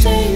change.